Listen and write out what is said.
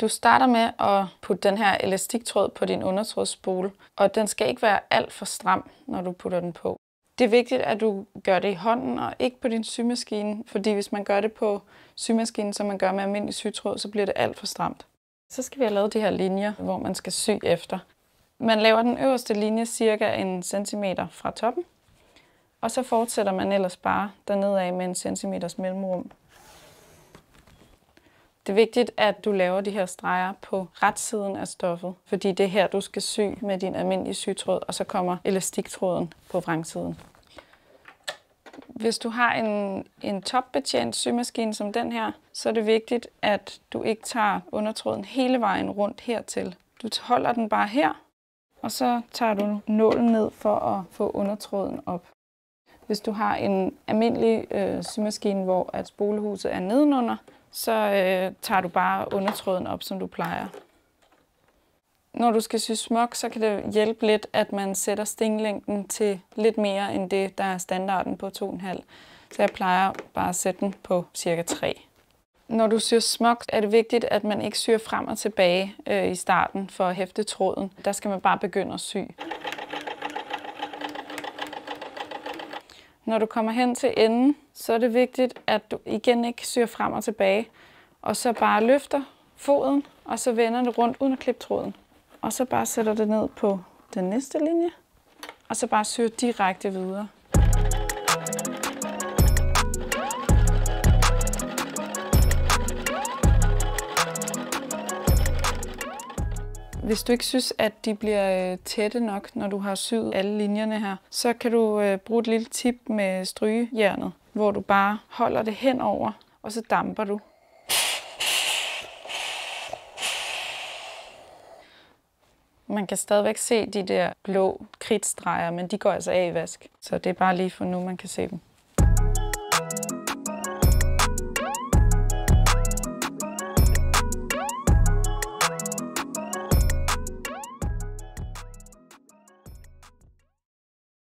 Du starter med at putte den her elastiktråd på din undertrådsspole, og den skal ikke være alt for stram, når du putter den på. Det er vigtigt, at du gør det i hånden og ikke på din symaskine, fordi hvis man gør det på symaskinen, som man gør med almindelig sytråd, så bliver det alt for stramt. Så skal vi have lavet de her linjer, hvor man skal sy efter. Man laver den øverste linje cirka en centimeter fra toppen, og så fortsætter man ellers bare dernede af med en centimeters mellemrum. Det er vigtigt, at du laver de her streger på retsiden af stoffet, fordi det er her, du skal sy med din almindelige sytråd, og så kommer elastiktråden på vrangsiden. Hvis du har en, en topbetjent symaskine som den her, så er det vigtigt, at du ikke tager undertråden hele vejen rundt hertil. Du holder den bare her, og så tager du nålen ned for at få undertråden op. Hvis du har en almindelig øh, symaskine, hvor at spolehuset er nedenunder, så øh, tager du bare undertråden op, som du plejer. Når du skal sy smok, så kan det hjælpe lidt, at man sætter stinglængden til lidt mere end det, der er standarden på 2,5. Så jeg plejer bare at sætte den på cirka 3. Når du syr smok, er det vigtigt, at man ikke syr frem og tilbage øh, i starten for at hæfte tråden. Der skal man bare begynde at sy. Når du kommer hen til enden, så er det vigtigt, at du igen ikke syr frem og tilbage, og så bare løfter foden, og så vender det rundt uden at klippe tråden. Og så bare sætter det ned på den næste linje, og så bare syr direkte videre. Hvis du ikke synes, at de bliver øh, tætte nok, når du har syet alle linjerne her, så kan du øh, bruge et lille tip med strygejernet, hvor du bare holder det henover, og så damper du. Man kan stadigvæk se de der blå kridtstreger, men de går altså af i vask. Så det er bare lige for nu, man kan se dem.